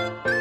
you